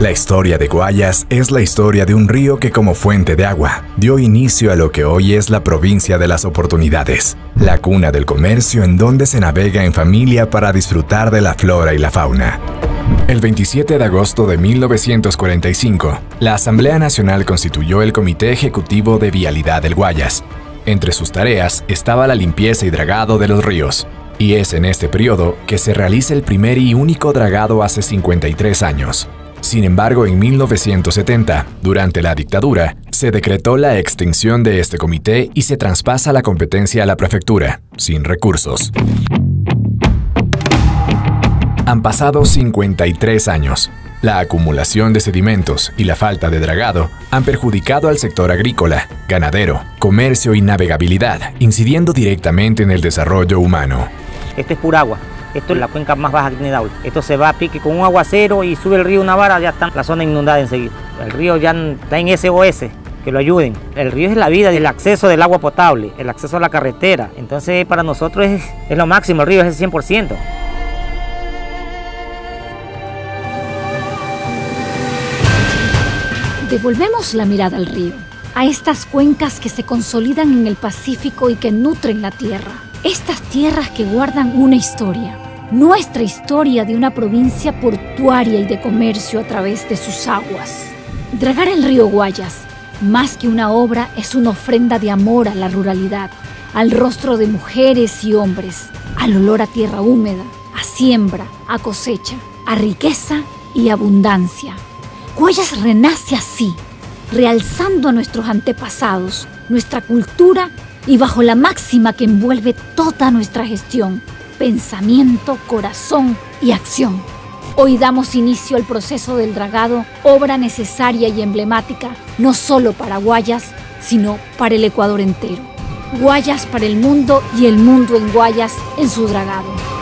La historia de Guayas es la historia de un río que como fuente de agua dio inicio a lo que hoy es la provincia de las oportunidades, la cuna del comercio en donde se navega en familia para disfrutar de la flora y la fauna. El 27 de agosto de 1945, la Asamblea Nacional constituyó el Comité Ejecutivo de Vialidad del Guayas. Entre sus tareas estaba la limpieza y dragado de los ríos, y es en este periodo que se realiza el primer y único dragado hace 53 años. Sin embargo, en 1970, durante la dictadura, se decretó la extinción de este comité y se traspasa la competencia a la prefectura, sin recursos. Han pasado 53 años. La acumulación de sedimentos y la falta de dragado han perjudicado al sector agrícola, ganadero, comercio y navegabilidad, incidiendo directamente en el desarrollo humano. Esto es pura agua, esto es la cuenca más baja que tiene Daule. Esto se va a pique con un aguacero y sube el río una vara, ya está la zona inundada enseguida. El río ya está en SOS, que lo ayuden. El río es la vida, el acceso del agua potable, el acceso a la carretera. Entonces para nosotros es, es lo máximo, el río es el 100%. Devolvemos la mirada al río, a estas cuencas que se consolidan en el Pacífico y que nutren la tierra. Estas tierras que guardan una historia, nuestra historia de una provincia portuaria y de comercio a través de sus aguas. Dragar el río Guayas, más que una obra, es una ofrenda de amor a la ruralidad, al rostro de mujeres y hombres, al olor a tierra húmeda, a siembra, a cosecha, a riqueza y abundancia. Guayas renace así, realzando a nuestros antepasados, nuestra cultura y bajo la máxima que envuelve toda nuestra gestión, pensamiento, corazón y acción. Hoy damos inicio al proceso del dragado, obra necesaria y emblemática, no solo para Guayas, sino para el Ecuador entero. Guayas para el mundo y el mundo en Guayas en su dragado.